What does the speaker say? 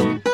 Bye.